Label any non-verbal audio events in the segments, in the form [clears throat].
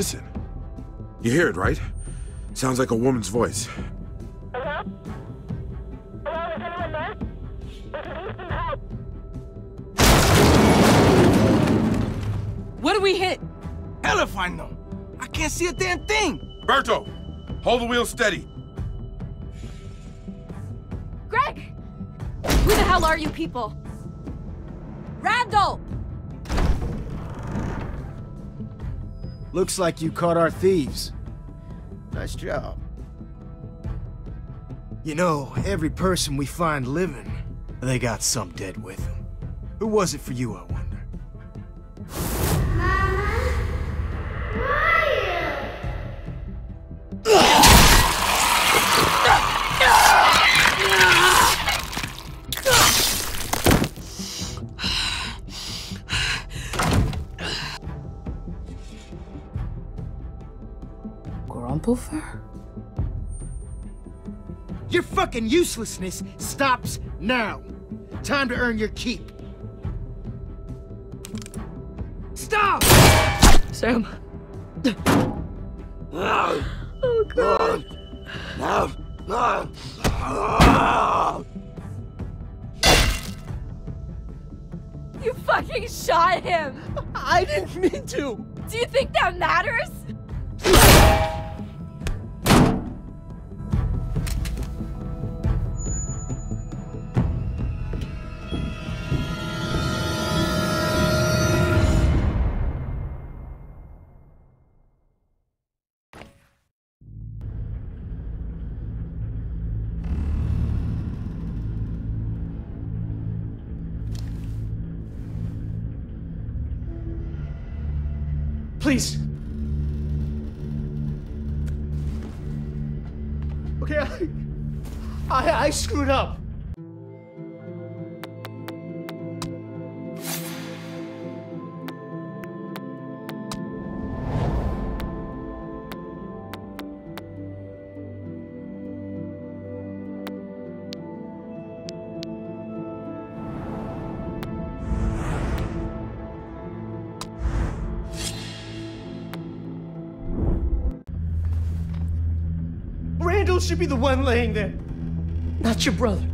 Listen. You hear it, right? Sounds like a woman's voice. Hello? Hello, is anyone there? Listen, need some help. What do we hit? Hell if I know. I can't see a damn thing. Berto! Hold the wheel steady. Greg! Who the hell are you people? Randall! Looks like you caught our thieves. Nice job. You know, every person we find living, they got some dead with them. Who was it for you, I fucking uselessness stops now. Time to earn your keep. Stop! Sam. Oh, God. No. No. You fucking shot him! I didn't mean to. Do you think that matters? Screwed up. Randall should be the one laying there, not your brother.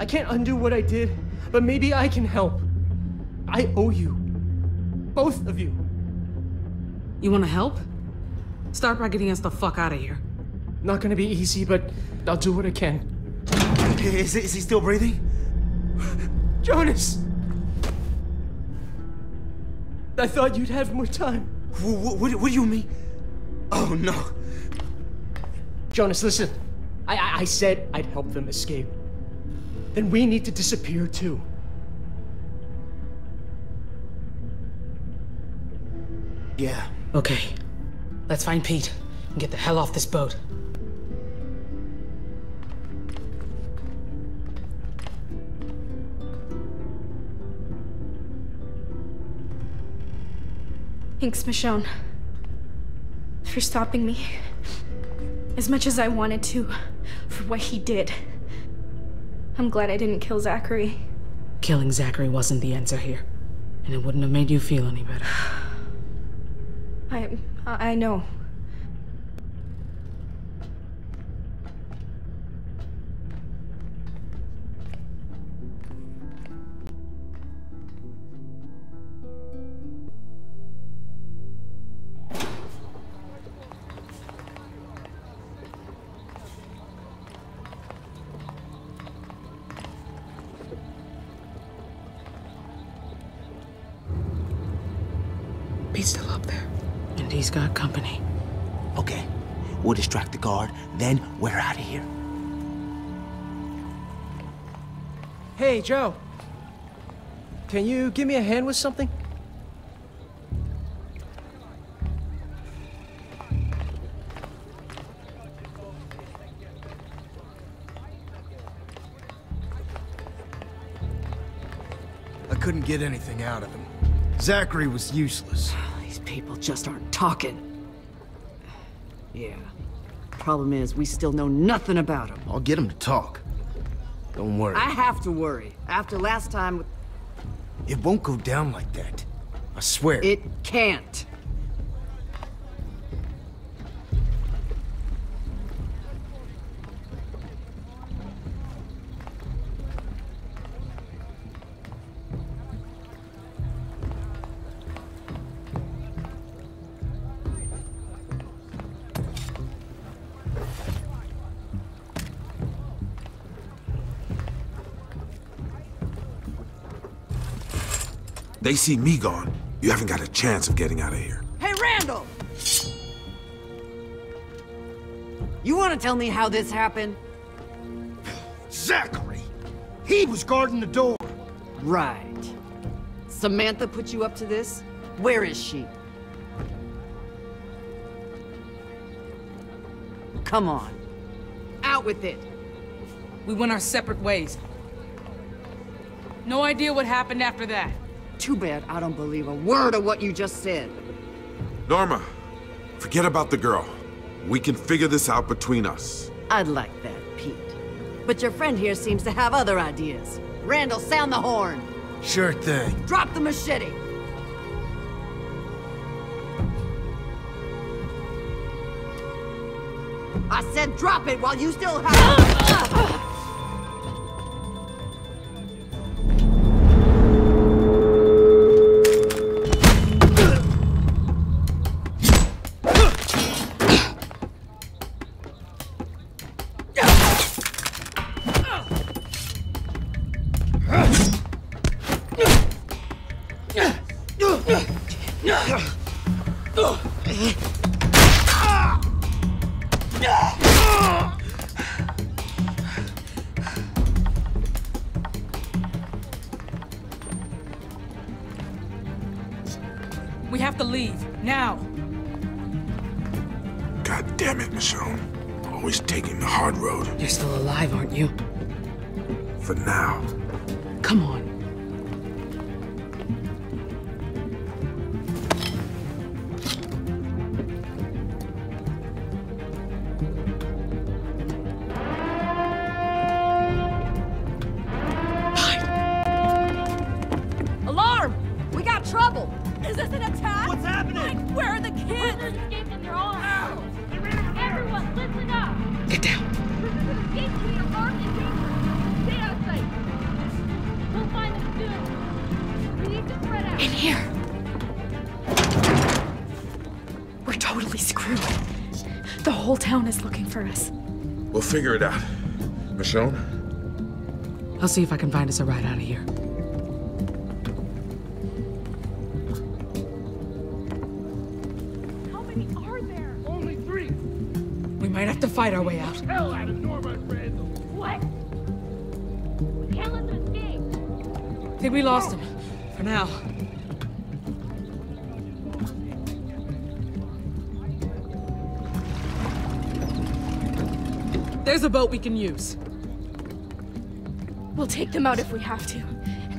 I can't undo what I did, but maybe I can help. I owe you. Both of you. You wanna help? Start by getting us the fuck out of here. Not gonna be easy, but I'll do what I can. Is, is he still breathing? Jonas! I thought you'd have more time. What, what, what do you mean? Oh no. Jonas, listen. I, I, I said I'd help them escape. Then we need to disappear too. Yeah. Okay. Let's find Pete and get the hell off this boat. Thanks, Michonne. For stopping me. As much as I wanted to, for what he did. I'm glad I didn't kill Zachary. Killing Zachary wasn't the answer here. And it wouldn't have made you feel any better. [sighs] I I know. Joe. Can you give me a hand with something? I couldn't get anything out of him. Zachary was useless. [sighs] These people just aren't talking. Yeah. Problem is, we still know nothing about him. I'll get him to talk. Don't worry. I have to worry. After last time, It won't go down like that. I swear. It can't. They see me gone. You haven't got a chance of getting out of here. Hey, Randall! You want to tell me how this happened? Zachary! He was guarding the door. Right. Samantha put you up to this? Where is she? Come on. Out with it. We went our separate ways. No idea what happened after that. Too bad I don't believe a word of what you just said. Norma, forget about the girl. We can figure this out between us. I'd like that, Pete. But your friend here seems to have other ideas. Randall, sound the horn. Sure thing. Drop the machete. I said drop it while you still have... figure it out. Michonne? I'll see if I can find us a ride out of here. How many are there? Only three. We might have to fight our way out. Hell out of Norma and Randall. What? We can't let them escape. think we lost him. For now. There's a boat we can use. We'll take them out if we have to.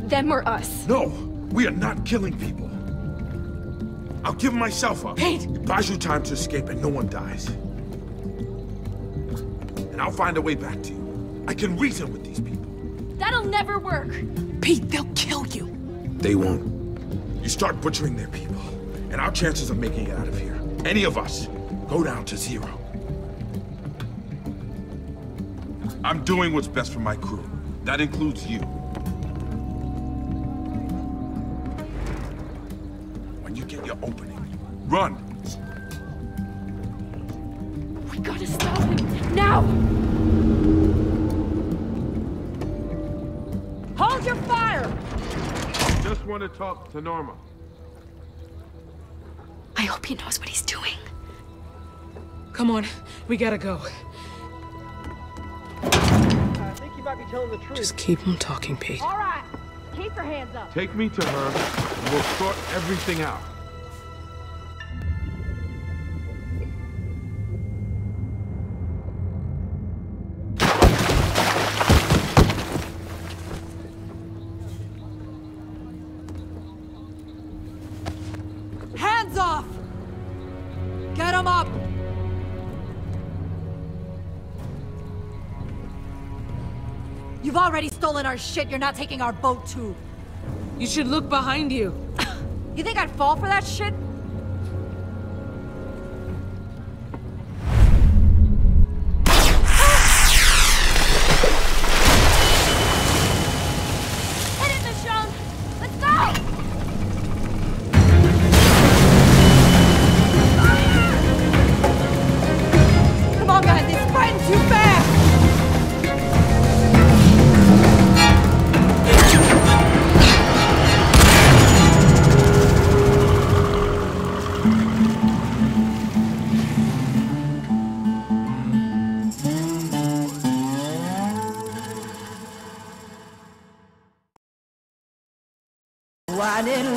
Them or us. No, we are not killing people. I'll give myself up. Pete! It buys you time to escape and no one dies. And I'll find a way back to you. I can reason with these people. That'll never work. Pete, they'll kill you. They won't. You start butchering their people, and our chances of making it out of here, any of us, go down to zero. I'm doing what's best for my crew. That includes you. When you get your opening, run! We gotta stop him. Now! Hold your fire! Just want to talk to Norma. I hope he knows what he's doing. Come on, we gotta go. Might be telling the truth. Just keep on talking, Pete. All right. Keep your hands up. Take me to her, and we'll sort everything out. Already stolen our shit. You're not taking our boat too. You should look behind you. [laughs] You think I'd fall for that shit? Why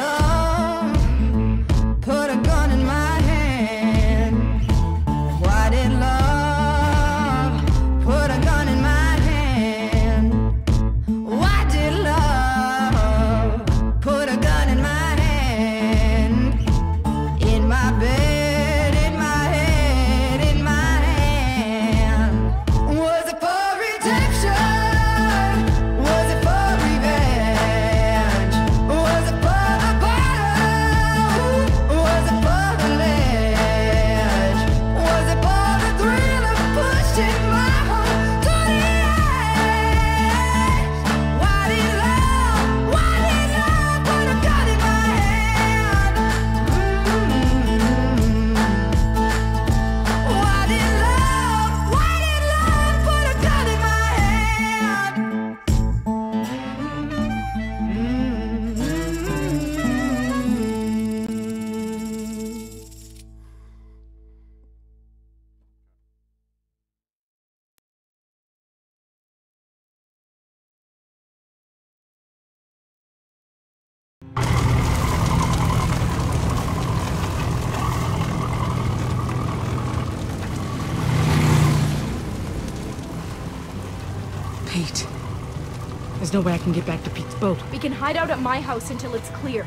There's no way I can get back to Pete's boat. We can hide out at my house until it's clear.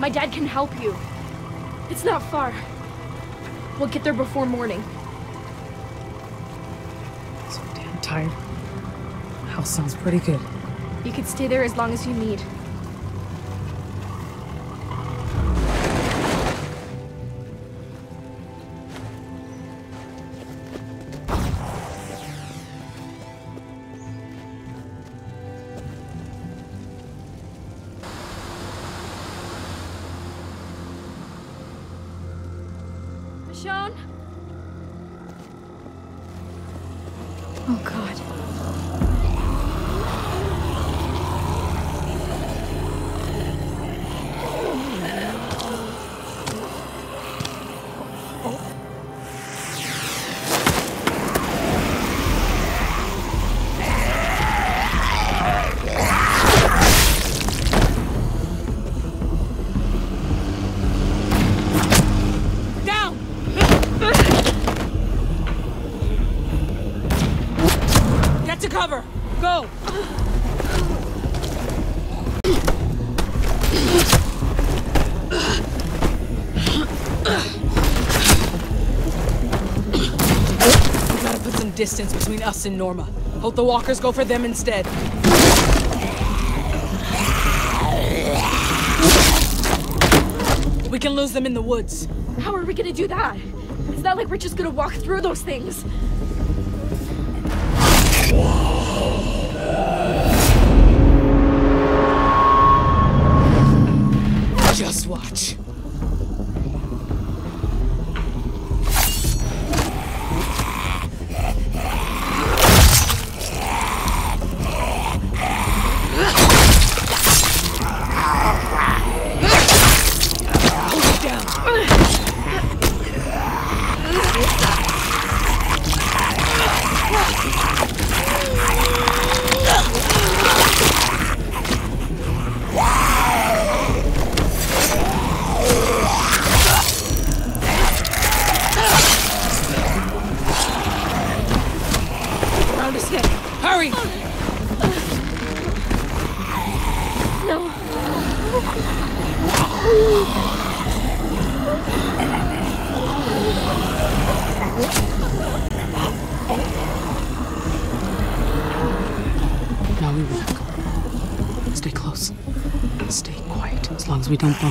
My dad can help you. It's not far. We'll get there before morning. So damn tired. House sounds pretty good. You could stay there as long as you need. Distance between us and Norma. Hope the walkers go for them instead. We can lose them in the woods. How are we gonna do that? It's not like we're just gonna walk through those things.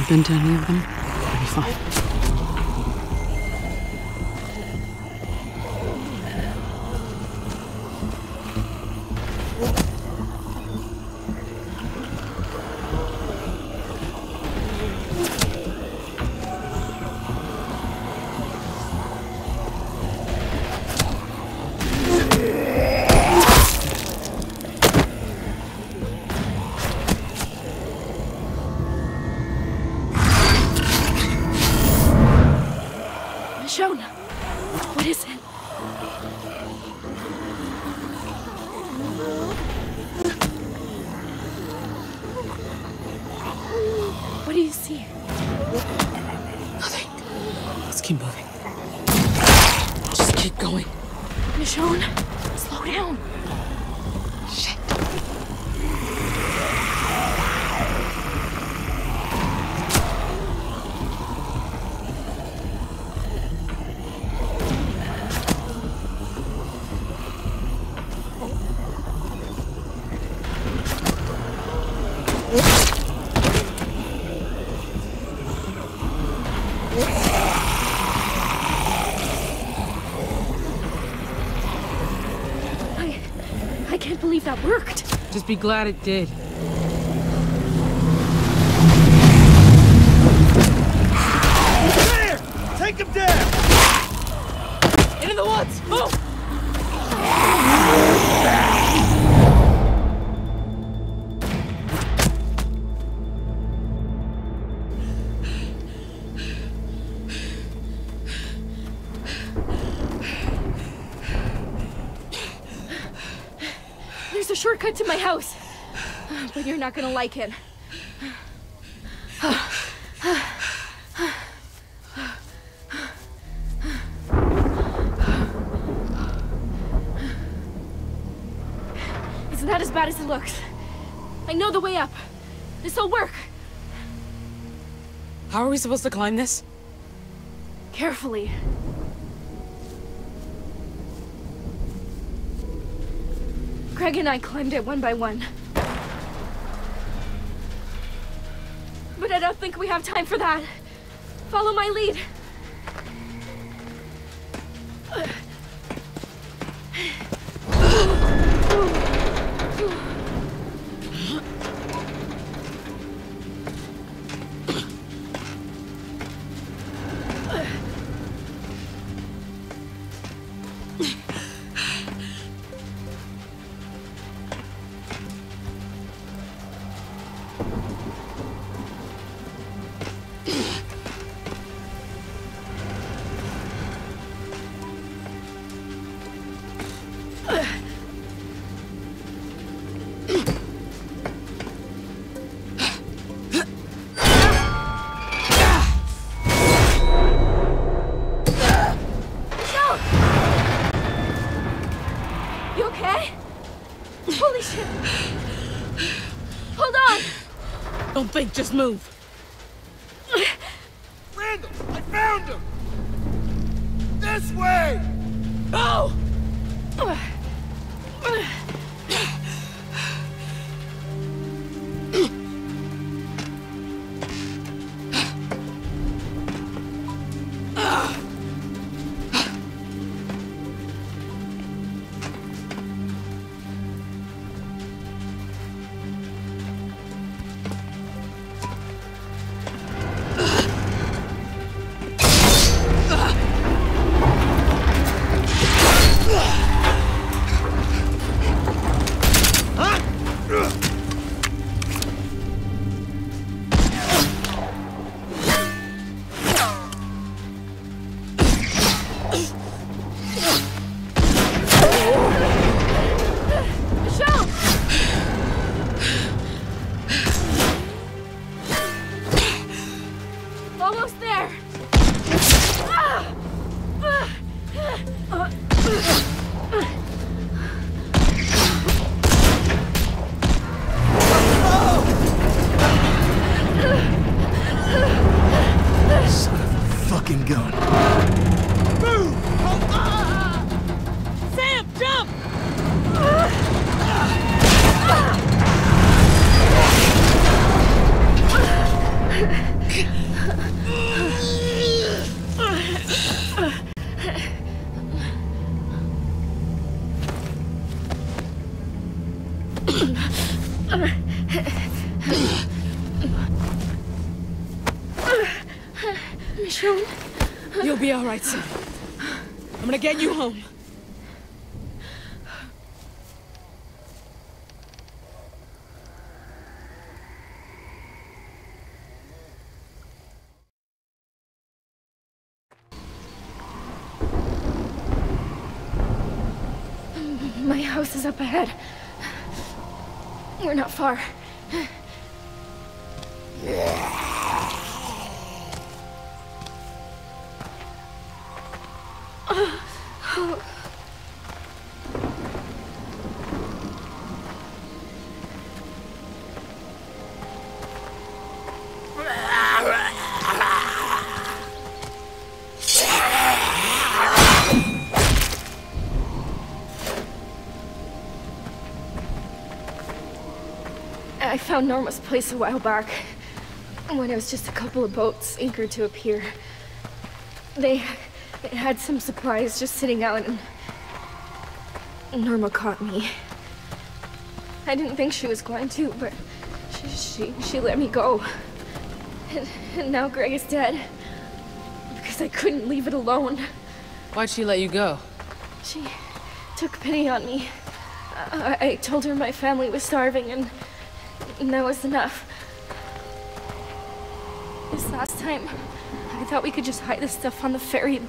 Bump into any of them, can't believe that worked. Just be glad it did. You're not gonna like it. It's not as bad as it looks. I know the way up. This'll work. How are we supposed to climb this? Carefully. Greg and I climbed it one by one. But I don't think we have time for that. Follow my lead. You okay? Holy shit! Hold on! Don't think, just move. Randall, I found him! This way! Go! I'm gonna get you home. My house is up ahead. We're not far. I found Norma's place a while back, when it was just a couple of boats anchored to a pier. They, they had some supplies just sitting out, and Norma caught me. I didn't think she was going to, but she she, she let me go. And, and now Greg is dead because I couldn't leave it alone. Why'd she let you go? She took pity on me. I, I told her my family was starving, and, and that was enough. This last time, I thought we could just hide this stuff on the ferry.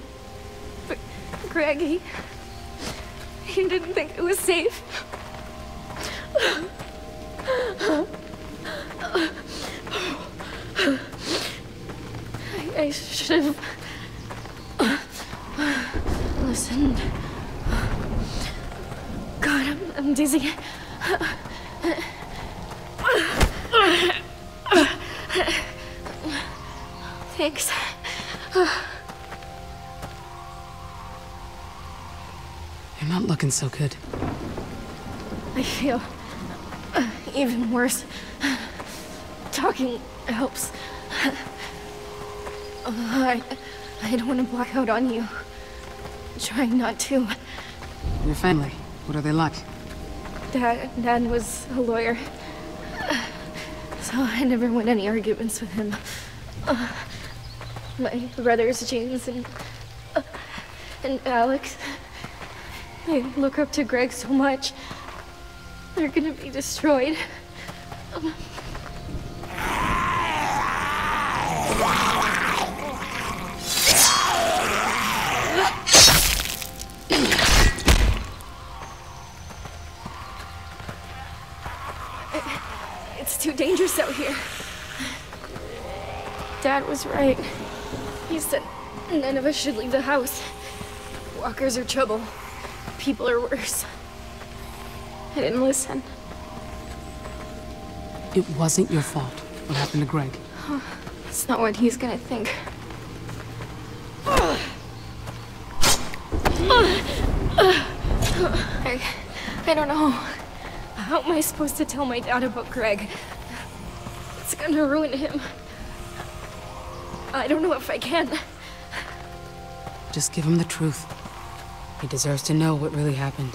Greg, he, he didn't think it was safe. I, I should have You're not looking so good. I feel uh, even worse. Talking helps. Uh, I, I don't want to black out on you. Trying not to. Your family, what are they like? Dad, Dad was a lawyer. So I never won any arguments with him. Uh, my brothers, James and... Uh, and Alex. They look up to Greg so much. They're gonna be destroyed. It's too dangerous out here. Dad was right. He said none of us should leave the house. Walkers are trouble. People are worse. I didn't listen. It wasn't your fault. What happened to Greg? That's not what he's gonna think. I, I don't know. How am I supposed to tell my dad about Greg? It's gonna ruin him. I don't know if I can. Just give him the truth. He deserves to know what really happened.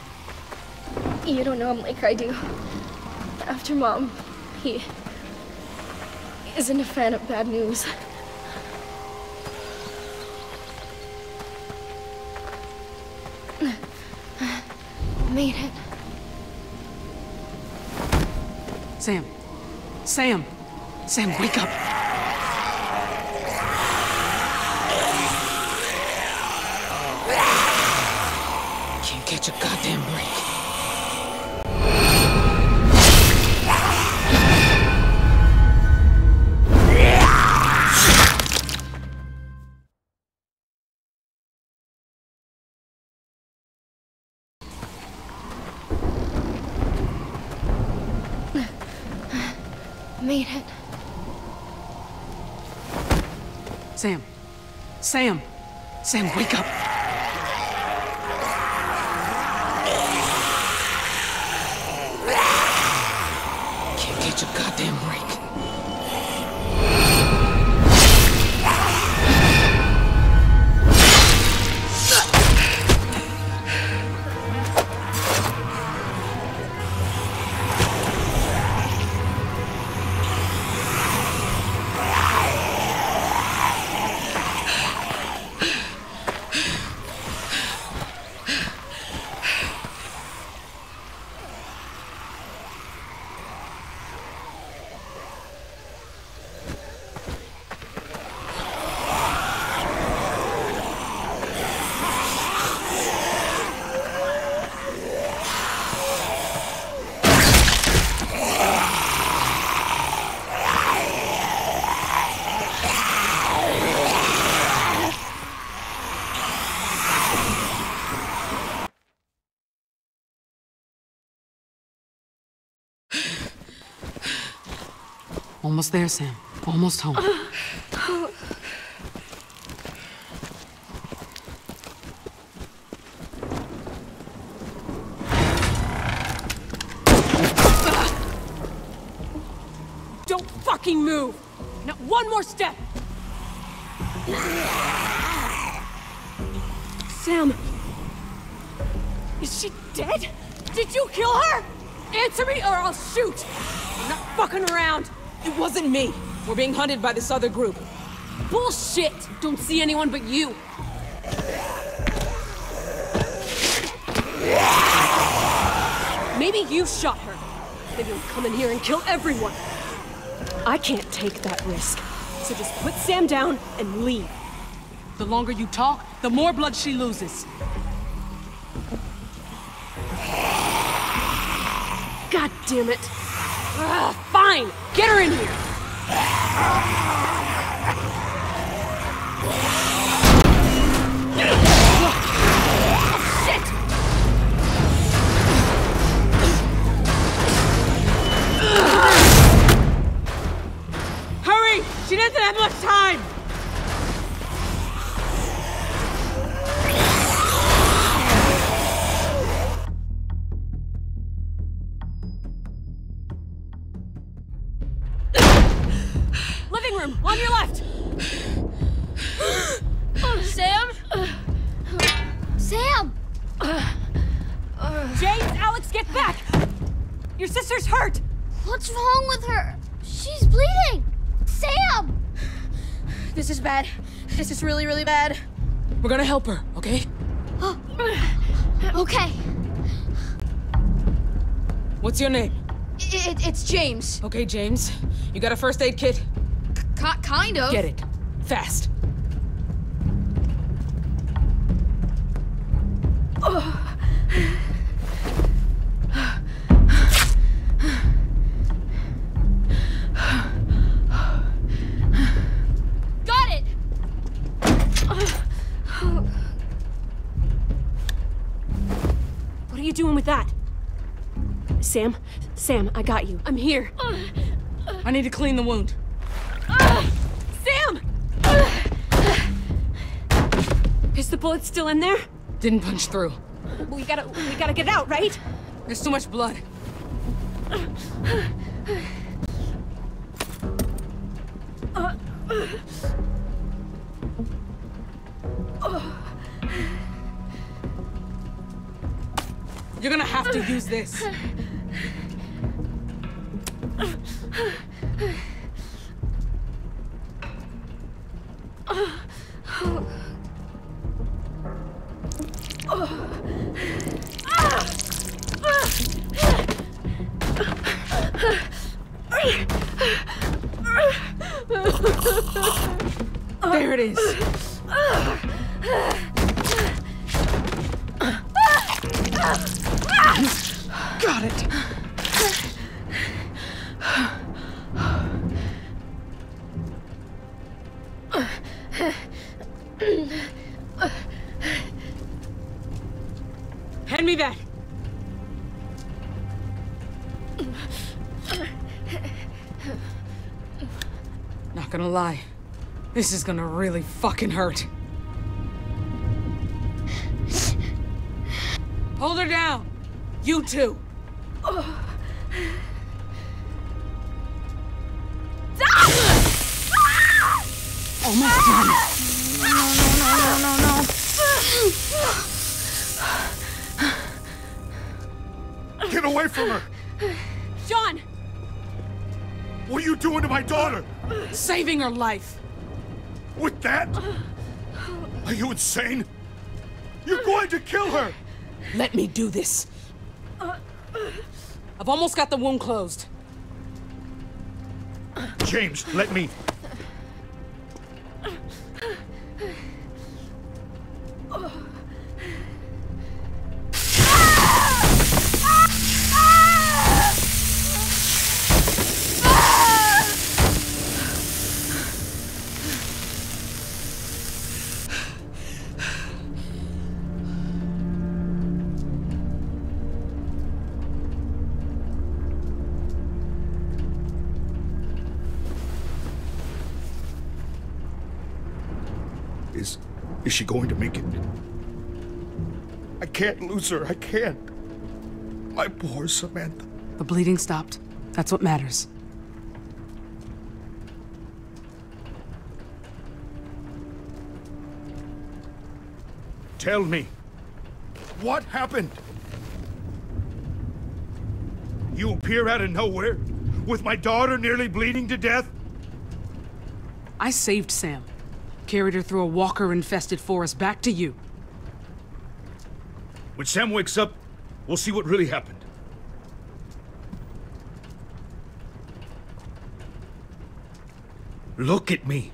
You don't know him like I do. After Mom, he isn't a fan of bad news. Made it. Sam. Sam. Sam, wake up. Can't catch a goddamn break. Made it. Sam. Sam. Sam, wake up. Almost there, Sam. Almost home. Don't fucking move! Not one more step! Sam! Is she dead? Did you kill her? Answer me or I'll shoot! I'm not fucking around! It wasn't me. We're being hunted by this other group. Bullshit! Don't see anyone but you! Maybe you shot her. Maybe we'll come in here and kill everyone. I can't take that risk. So just put Sam down and leave. The longer you talk, the more blood she loses. God damn it. Ugh, fine! Get her in here! Hurry! She doesn't have much time! Really, bad. We're gonna help her, okay? [gasps] Okay, What's your name? It, it's James. Okay, James. You got a first aid kit? Ki kind of. Get it. Fast. Got it! What are you doing with that? Sam? Sam, I got you. I'm here. I need to clean the wound. Sam! Is the bullet still in there? Didn't punch through. We gotta, we gotta get it out, right? There's too much blood. You're have to use this. [laughs] This is gonna really fucking hurt. Hold her down. You too. Almost done. Get away from her! John! What are you doing to my daughter? Saving her life. With that? Are you insane? You're going to kill her! Let me do this. I've almost got the wound closed. James, let me. She going to make it? I can't lose her. I can't. My poor Samantha. The bleeding stopped. That's what matters. Tell me, what happened? You appear out of nowhere, with my daughter nearly bleeding to death? I saved Sam. Carried her through a walker-infested forest back to you. When Sam wakes up, we'll see what really happened. Look at me.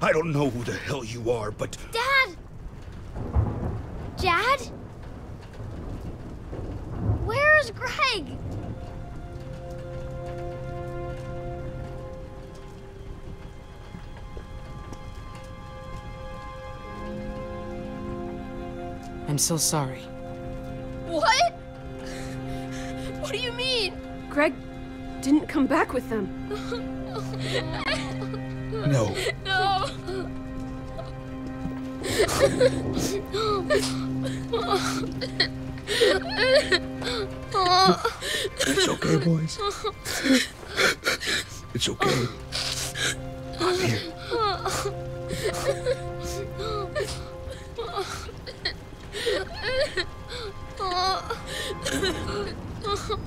I don't know who the hell you are, but Dad! Dad? Where's Greg? I'm so sorry. What? What do you mean? Greg didn't come back with them. no. No. It's okay, boys. It's okay. I'm here. 嗯嗯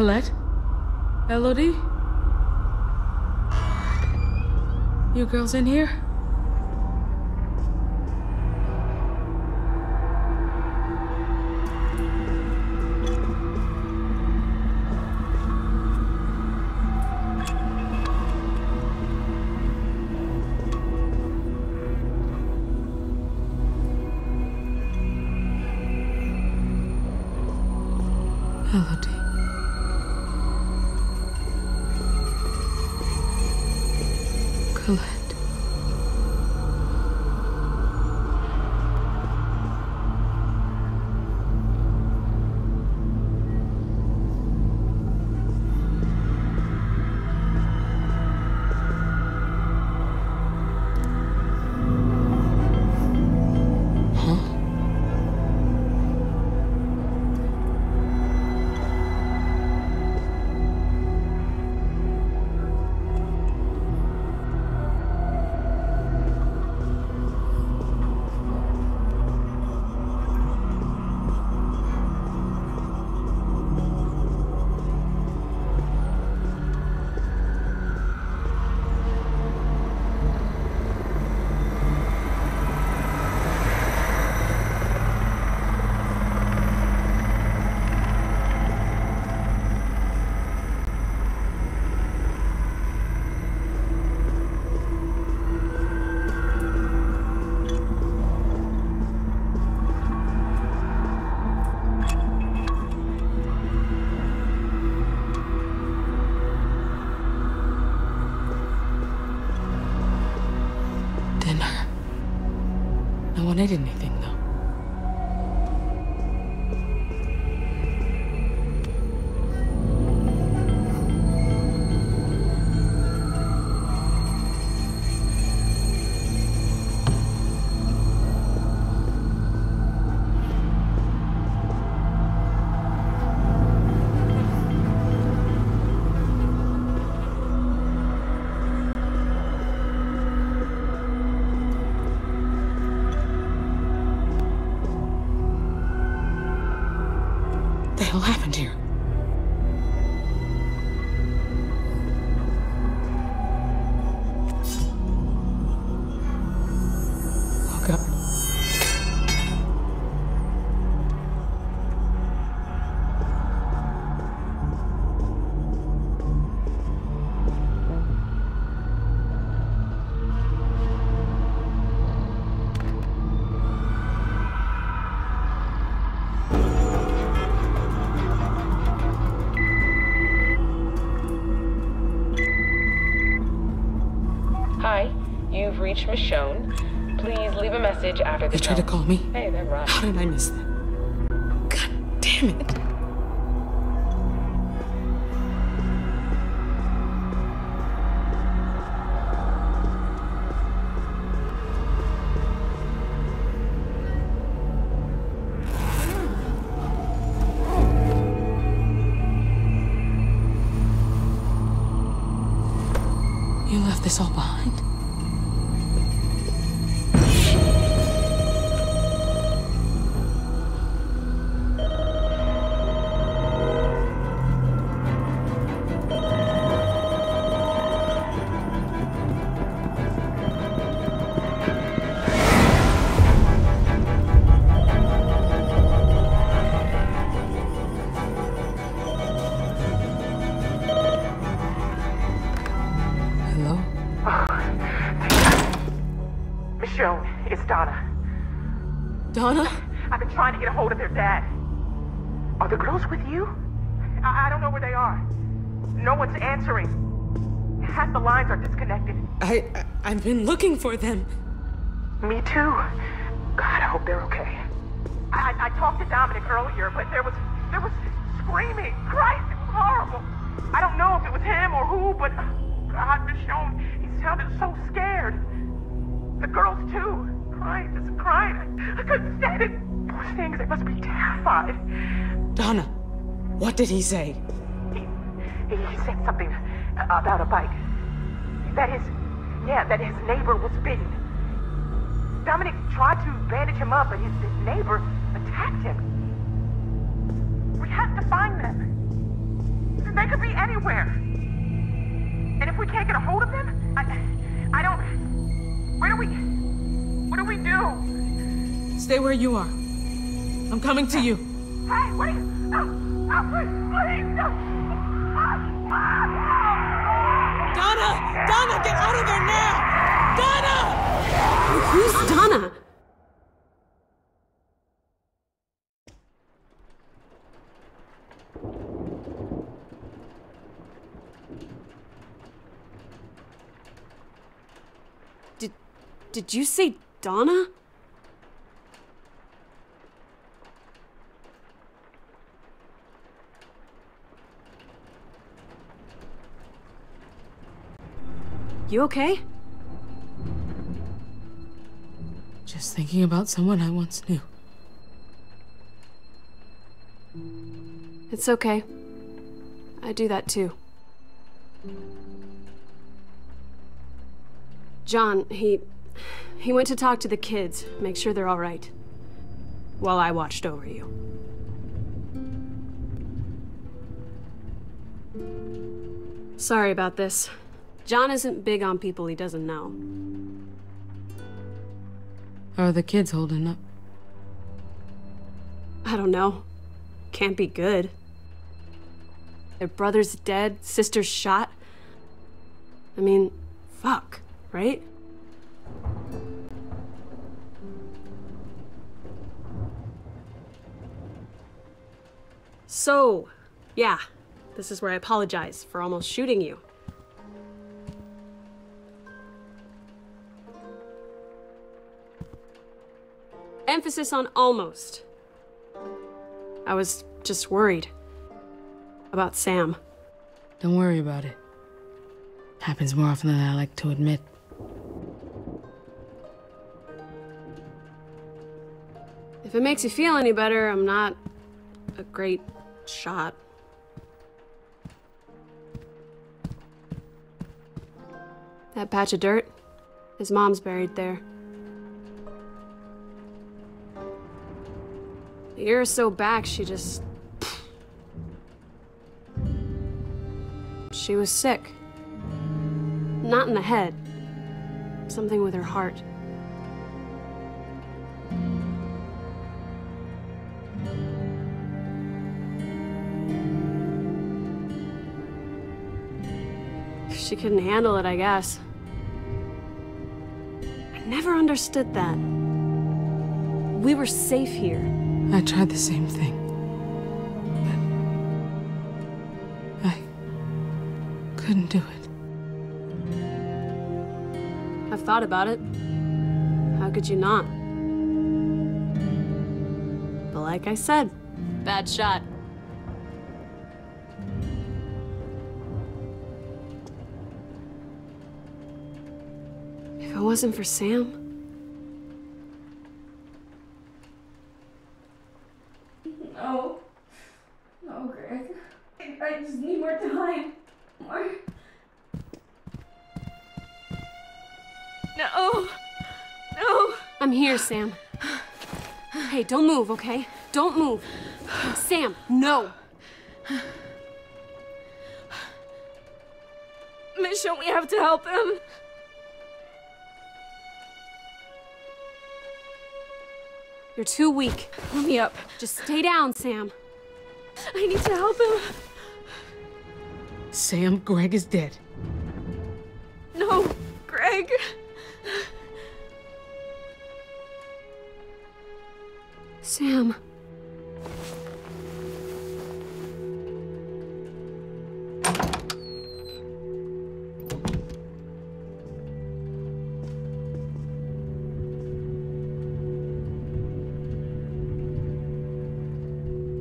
Colette? Elodie? You girls in here? Michonne. Please leave a message after the They tried to call me. Hey, they're right. How did I miss that? God damn it. You left this all behind? I've been looking for them. Me too. God, I hope they're okay. I, I, talked to Dominic earlier, but there was there was screaming. Christ, it was horrible. I don't know if it was him or who, but uh, God, Michonne, he sounded so scared. The girls too, crying, just crying. I, I couldn't stand it. Poor things, they must be terrified. Donna, what did he say? He, he said something about a bike. That his, yeah, that his neighbor was bitten. Dominic tried to bandage him up, but his, his neighbor attacked him. We have to find them. They could be anywhere. And if we can't get a hold of them, I, I don't. Where do we? What do we do? Stay where you are. I'm coming to you. Hey, wait! No, please, please, no! Ah, ah, ah. Donna! Donna, get out of there now! Donna! Who's Donna? Did did you say Donna? You okay? Just thinking about someone I once knew. It's okay. I do that too. John, he he went to talk to the kids, make sure they're all right. While I watched over you. Sorry about this. John isn't big on people he doesn't know. How are the kids holding up? I don't know. Can't be good. Their brother's dead, sister's shot. I mean, fuck, right? So, yeah, this is where I apologize for almost shooting you. Emphasis on almost. I was just worried about Sam. Don't worry about it. Happens more often than I like to admit. If it makes you feel any better, I'm not a great shot. That patch of dirt, his mom's buried there. Or so back, she just. She was sick. Not in the head, something with her heart. She couldn't handle it, I guess. I never understood that. We were safe here. I tried the same thing. But I couldn't do it. I've thought about it. How could you not? But like I said, bad shot. If it wasn't for Sam, don't move, okay? Don't move. Sam, no. Michonne, we have to help him. You're too weak. Let me up. Just stay down, Sam. I need to help him. Sam, Greg is dead. No, Greg. Sam.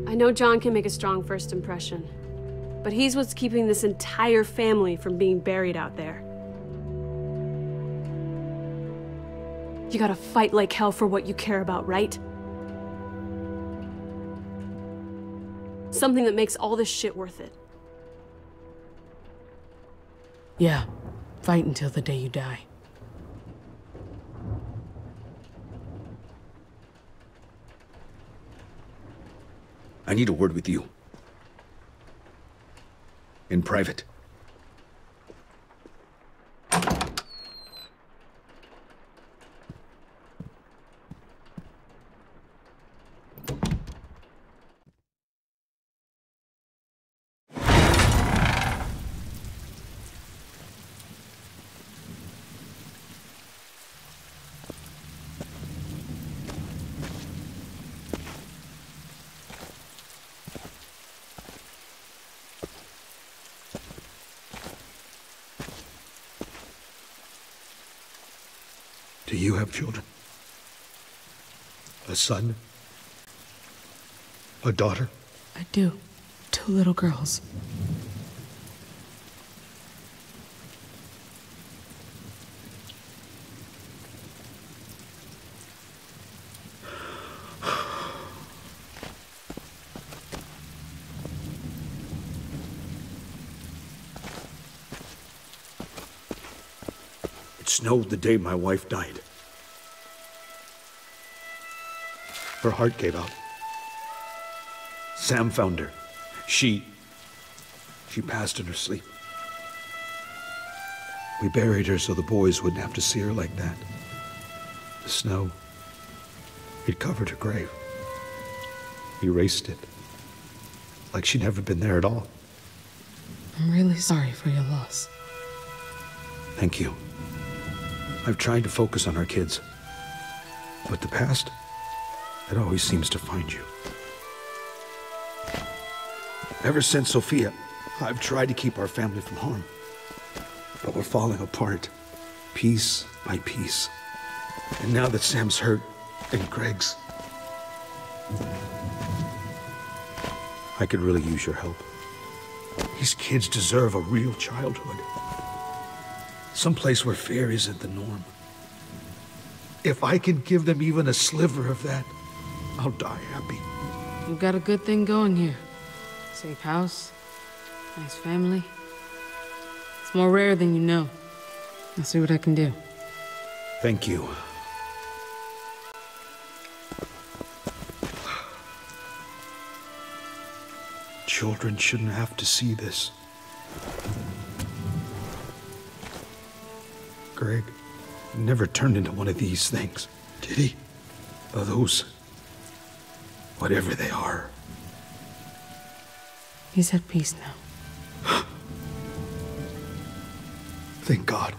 I know John can make a strong first impression, but he's what's keeping this entire family from being buried out there. You gotta fight like hell for what you care about, right? Something that makes all this shit worth it. Yeah. Fight until the day you die. I need a word with you. In private. Children? A son? A daughter? I do. Two little girls. It snowed the day my wife died. Her heart gave out. Sam found her. She. She passed in her sleep. We buried her so the boys wouldn't have to see her like that. The snow. It covered her grave. Erased it. Like she'd never been there at all. I'm really sorry for your loss. Thank you. I've tried to focus on our kids. But the past, it always seems to find you. Ever since Sophia, I've tried to keep our family from harm. But we're falling apart, piece by piece. And now that Sam's hurt, and Greg's. I could really use your help. These kids deserve a real childhood. Someplace where fear isn't the norm. If I can give them even a sliver of that, I'll die happy. You've got a good thing going here. Safe house, nice family. It's more rare than you know. I'll see what I can do. Thank you. Children shouldn't have to see this. Greg never turned into one of these things, did he? Or those. Whatever they are. He's at peace now. [gasps] Thank God.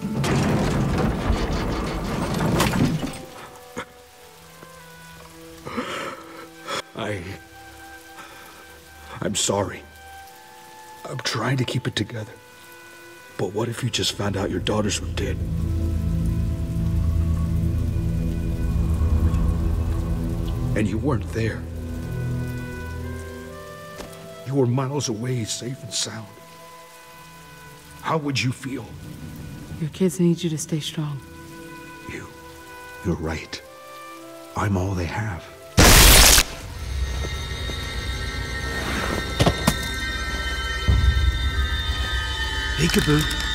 [sighs] I. I'm sorry. I'm trying to keep it together. But what if you just found out your daughters were dead? And you weren't there. You were miles away, safe and sound. How would you feel? Your kids need you to stay strong. You. You're right. I'm all they have. Peekaboo.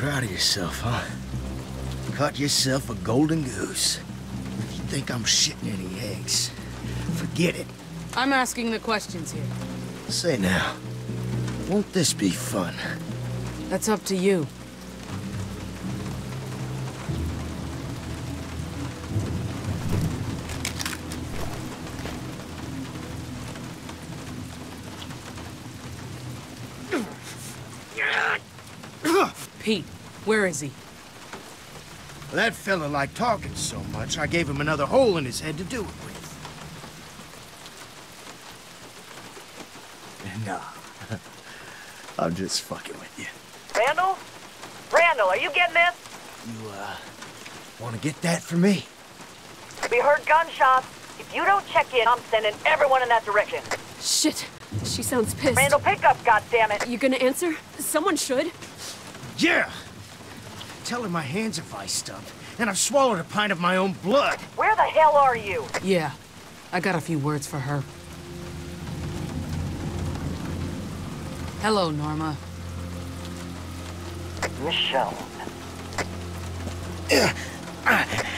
Proud of yourself, huh? Caught yourself a golden goose. You think I'm shitting any eggs? Forget it. I'm asking the questions here. Say now, won't this be fun? That's up to you. That fella liked talking so much, I gave him another hole in his head to do it with. [laughs] Nah. [laughs] I'm just fucking with you. Randall? Randall, are you getting this? You, uh, want to get that for me? We heard gunshots. If you don't check in, I'm sending everyone in that direction. Shit. She sounds pissed. Randall, pick up, goddammit. You gonna answer? Someone should. Yeah! Tell her my hands are viced up, and I've swallowed a pint of my own blood. Where the hell are you? Yeah, I got a few words for her. Hello, Norma. Michonne.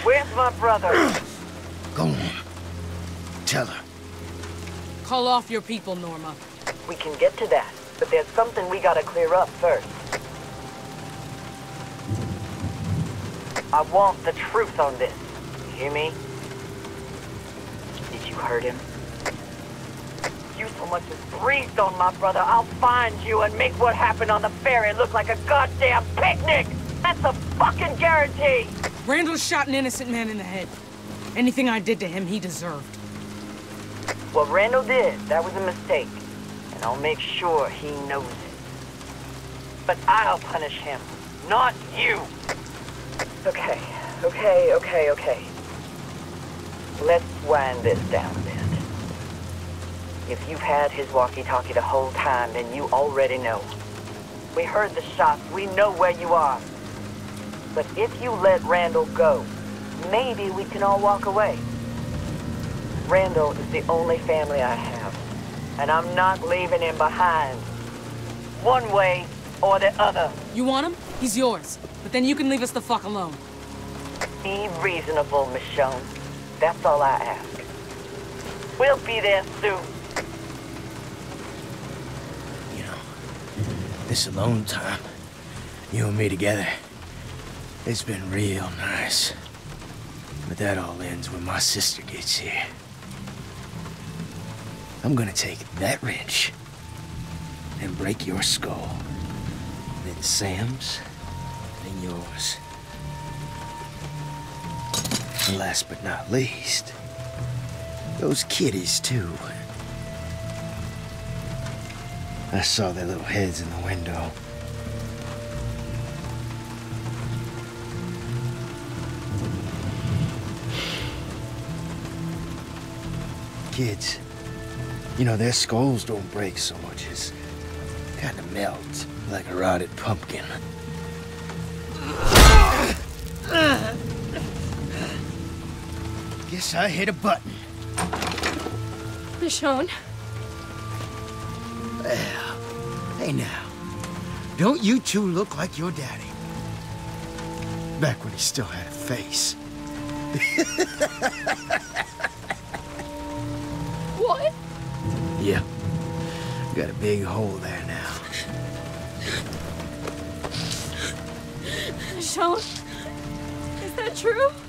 Where's my brother? [clears throat] Go on. Tell her. Call off your people, Norma. We can get to that, but there's something we gotta clear up first. I want the truth on this. You hear me? Did you hurt him? You so much as breathed on my brother, I'll find you and make what happened on the ferry look like a goddamn picnic! That's a fucking guarantee! Randall shot an innocent man in the head. Anything I did to him, he deserved. What Randall did, that was a mistake. And I'll make sure he knows it. But I'll punish him, not you. Okay, okay, okay, okay. Let's wind this down a bit. If you've had his walkie-talkie the whole time, then you already know. We heard the shots. We know where you are. But if you let Randall go, maybe we can all walk away. Randall is the only family I have, and I'm not leaving him behind. One way or the other. You want him? He's yours. But then you can leave us the fuck alone. Be reasonable, Michonne. That's all I ask. We'll be there soon. You know, this alone time, you and me together, it's been real nice. But that all ends when my sister gets here. I'm gonna take that wrench and break your skull. Then Sam's, then yours. And last but not least, those kitties too. I saw their little heads in the window. Kids, you know, their skulls don't break so much as kind of melt like a rotted pumpkin. Guess I hit a button. Michonne. Well, hey now. Don't you two look like your daddy? Back when he still had a face. [laughs] What? yeah. Got a big hole there now. Michonne? Is that true?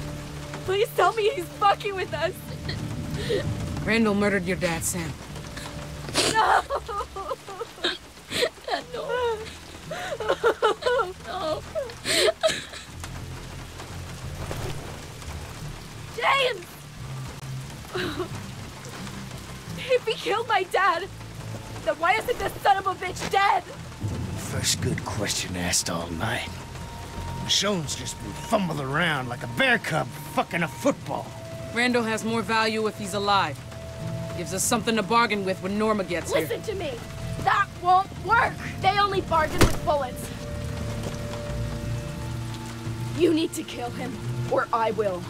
[laughs] Please tell me he's fucking with us. Randall murdered your dad, Sam. No! No. [laughs] No. James! [laughs] If he killed my dad, then why isn't this son of a bitch dead? First good question asked all night. Michonne's just been fumbling around like a bear cub fucking a football. Randall has more value if he's alive. Gives us something to bargain with when Norma gets here. Listen to me. That won't work. They only bargain with bullets. You need to kill him, or I will.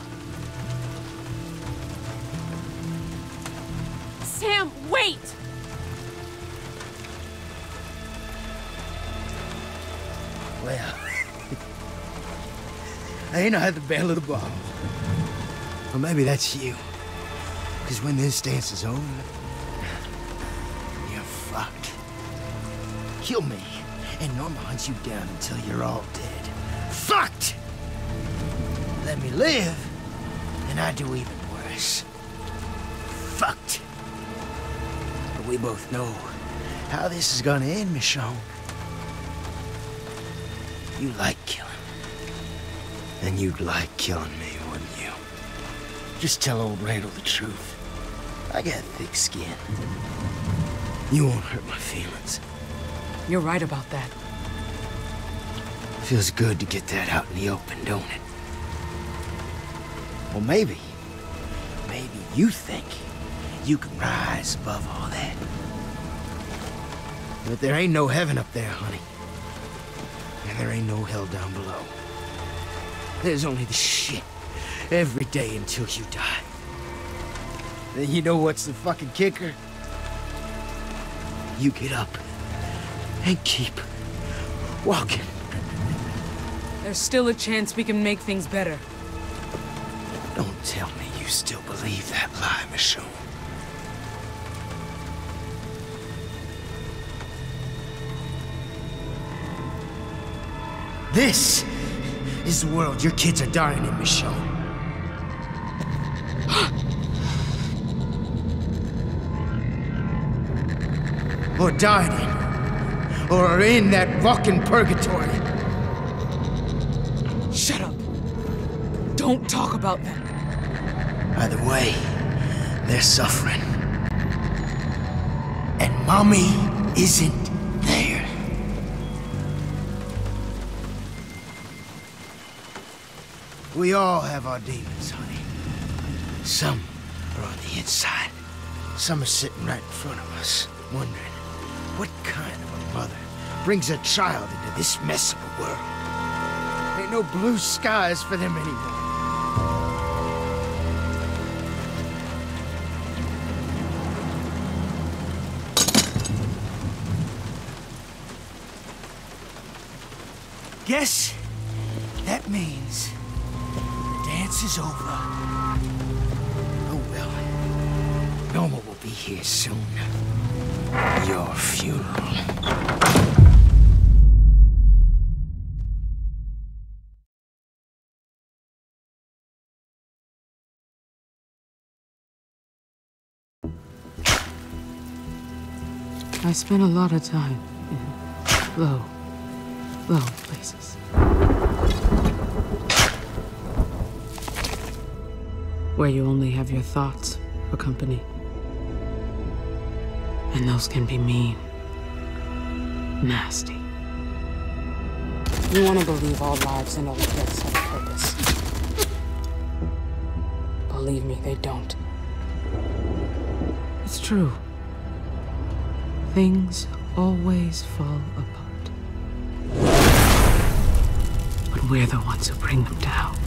Sam, wait! Well, I ain't had the belle of the ball. Or maybe that's you. Because when this dance is over, you're fucked. Kill me, and Norma hunts you down until you're all dead. Fucked! Let me live, and I do even worse. Fucked. But we both know how this is gonna end, Michonne. You like killing. Then you'd like killing me, wouldn't you? Just tell old Randall the truth. I got thick skin. You won't hurt my feelings. You're right about that. Feels good to get that out in the open, don't it? Well, maybe, maybe you think you can rise above all that. But there ain't no heaven up there, honey. And there ain't no hell down below. There's only the shit every day until you die. Then you know what's the fucking kicker? You get up and keep walking. There's still a chance we can make things better. Don't tell me you still believe that lie, Michonne. This is the world your kids are dying in, Michonne. [gasps] or died in, or are in that fucking purgatory. Shut up. Don't talk about them. Either way, they're suffering. And Mommy isn't We all have our demons, honey. Some are on the inside. Some are sitting right in front of us, wondering what kind of a mother brings a child into this mess of a world. Ain't no blue skies for them anymore. Guess that means dance is over. Oh well. Norma will be here soon. Your funeral. I spent a lot of time in low, low places. Where you only have your thoughts for company. And those can be mean, nasty. You want to believe all lives and all deaths have a purpose. Believe me, they don't. It's true. Things always fall apart. But we're the ones who bring them down.